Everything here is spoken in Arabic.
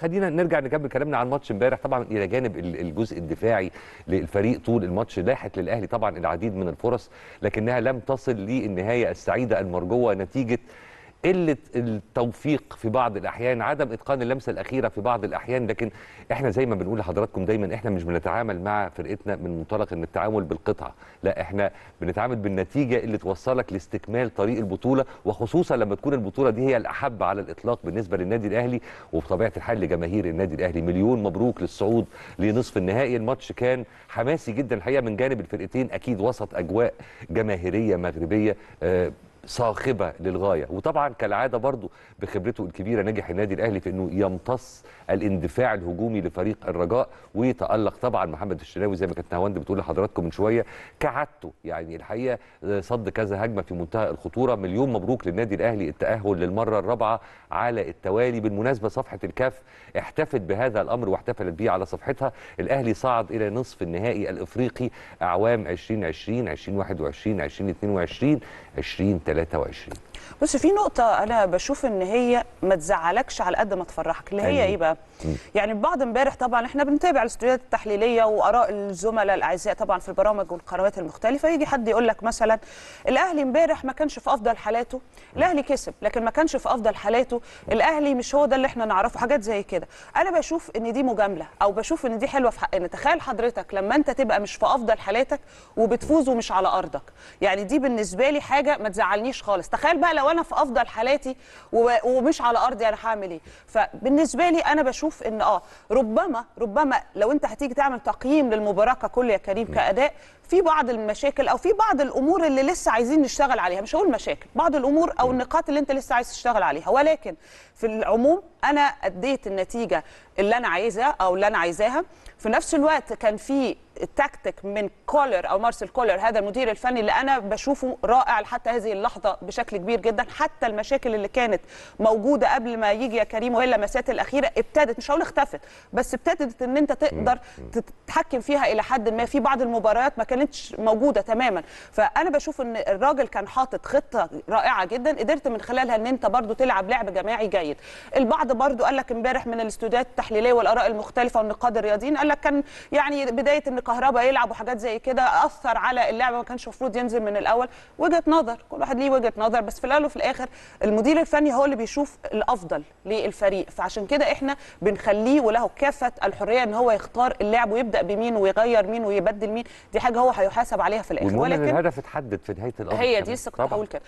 خلينا نرجع نكمل كلامنا عن ماتش امبارح. طبعا إلى جانب ال- الجزء الدفاعي للفريق طول الماتش. لاحت للأهلي طبعا العديد من الفرص لكنها لم تصل للنهاية السعيدة المرجوة نتيجة قلة التوفيق في بعض الأحيان عدم إتقان اللمسة الأخيرة في بعض الأحيان لكن إحنا زي ما بنقول لحضراتكم دايما إحنا مش بنتعامل مع فرقتنا من منطلق إن التعامل بالقطعه لا إحنا بنتعامل بالنتيجة اللي توصلك لاستكمال طريق البطولة وخصوصا لما تكون البطولة دي هي الأحب على الإطلاق بالنسبة للنادي الأهلي وبطبيعة الحال لجماهير النادي الأهلي. مليون مبروك للصعود لنصف النهائي الماتش كان حماسي جدا الحقيقة من جانب الفرقتين أكيد وسط أجواء جماهيرية مغربية آه، صاخبة للغاية. وطبعا كالعادة برضو بخبرته الكبيرة نجح النادي الأهلي في إنه يمتص الاندفاع الهجومي لفريق الرجاء وتالق طبعا محمد الشناوي زي ما كانت نهاوند بتقول لحضراتكم من شوية كعادته يعني الحقيقة آه، صد كذا هجمة في منتهى الخطورة. مليون مبروك للنادي الأهلي التأهل للمرة الرابعة على التوالي. بالمناسبة صفحة الكاف احتفت بهذا الأمر واحتفلت به على صفحتها. الأهلي صعد إلى نصف النهائي الإفريقي أعوام 2020 2021 2022 2023 بص في نقطة أنا بشوف إن هي ما تزعلكش على قد ما تفرحك اللي هي أيوة. إيه بقى؟ يعني بعض امبارح طبعا إحنا بنتابع الاستوديوهات التحليلية وآراء الزملاء الأعزاء طبعا في البرامج والقنوات المختلفة. يجي حد يقول لك مثلا الأهلي امبارح ما كانش في أفضل حالاته، الأهلي كسب لكن ما كانش في أفضل حالاته، الأهلي مش هو ده اللي إحنا نعرفه حاجات زي كده، أنا بشوف إن دي مجاملة أو بشوف إن دي حلوة في حقنا، تخيل حضرتك لما أنت تبقى مش في أفضل حالاتك وبتفوز ومش على أرضك، يعني دي بالنسبة لي حاجة ما تزعلنيش خالص، تخيل بقى لو أنا في أفضل حالاتي ومش على أرضي أنا هعمل إيه؟ فبالنسبة لي أنا بشوف إن أه ربما ربما لو أنت هتيجي تعمل تقييم للمباراة ككل يا كريم كأداء في بعض المشاكل أو في بعض الأمور اللي لسه عايزين نشتغل عليها مش هقول مشاكل بعض الأمور أو النقاط اللي أنت لسه عايز تشتغل عليها. ولكن في العموم أنا أديت النتيجة اللي أنا عايزها أو اللي أنا عايزاها. في نفس الوقت كان في تكتيك من كولر أو مارسيل كولر هذا المدير الفني اللي أنا بشوفه رائع حتى هذه اللحظة بشكل كبير جدا. حتى المشاكل اللي كانت موجودة قبل ما يجي يا كريم وهي اللمسات الأخيرة ابتدت مش هقول اختفت بس ابتدت إن أنت تقدر تتحكم فيها إلى حد ما. في بعض المباريات ما كانتش موجودة تماما. فأنا بشوف إن الراجل كان حاطط خطة رائعة جدا. قدرت من خلالها إن أنت برضو تلعب لعب جماعي جيد. البعض برضو قال لك امبارح من الاستوديوهات التحليلية والآراء المختلفة والنقاد الرياضيين قال لك كان يعني بداية إن كهربا يلعب وحاجات زي كده أثر على اللعبه ما كانش المفروض ينزل من الأول. وجهة نظر كل واحد ليه وجهة نظر بس في الأول وفي الآخر المدير الفني هو اللي بيشوف الأفضل للفريق. فعشان كده إحنا بنخليه وله كافة الحرية إن هو يختار اللعب ويبدأ بمين ويغير مين ويبدل مين. دي حاجة هو هيحاسب عليها في الآخر ولكن الهدف اتحدد في نهاية الأمر هي. دي طبعاً. هقول كده.